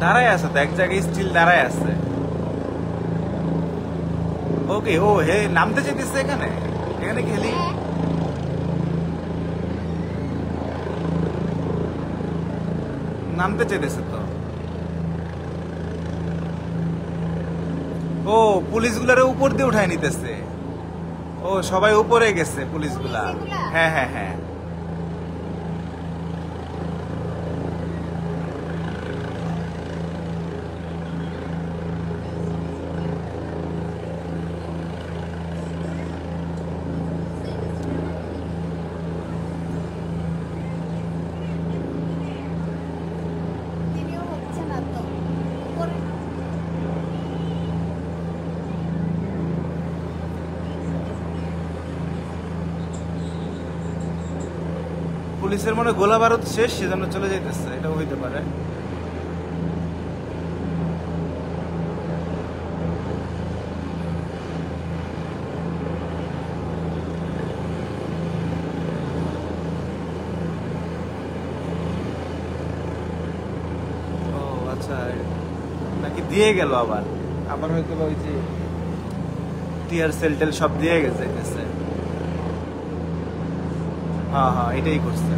দাঁড়ায় আছে তো, এক জায়গায় স্টিল দাঁড়ায় আছে। ওকে ও, হে, নামতে চাইতেছে এখানে? এখানে হ্যাঁ নামতে চাইতেছে তো। ও, পুলিশগুলারে উপর দিয়ে উঠায় নিতেছে। ও, সবাই উপরে গেছে পুলিশগুলা? হ্যাঁ হ্যাঁ হ্যাঁ। পুলিশের মনে গোলা বারুদ শেষ সেজন্য চলে যাইতেছে। এটাও হইতে পারে। ও আচ্ছা নাকি দিয়ে গেল আবার? আবার হয়তো ওই যে টিয়ার সেল টেল সব দিয়ে গেছে গেছে। হ্যাঁ হ্যাঁ এটাই করছে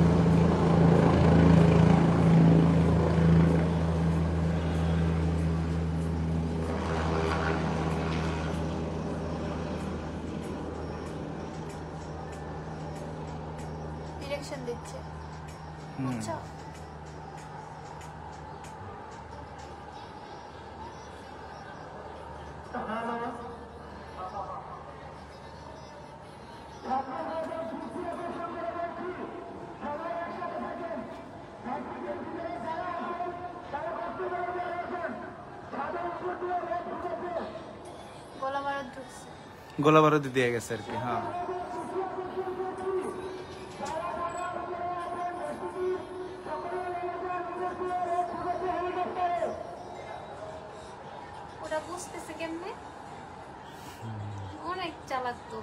ডিরেকশন দিচ্ছে হুম। বুঝছো গোলা গোলা দিয়ে গেছে আর কি হ্যাঁ। ওটা বুঝতেছে কেমনে? অনেক চালাক তো।